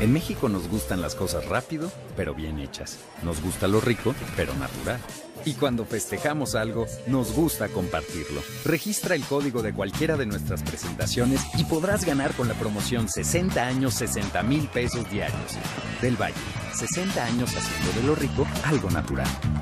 En México nos gustan las cosas rápido, pero bien hechas. Nos gusta lo rico, pero natural. Y cuando festejamos algo, nos gusta compartirlo. Registra el código de cualquiera de nuestras presentaciones y podrás ganar con la promoción 60 años 60 mil pesos diarios. Del Valle, 60 años haciendo de lo rico algo natural.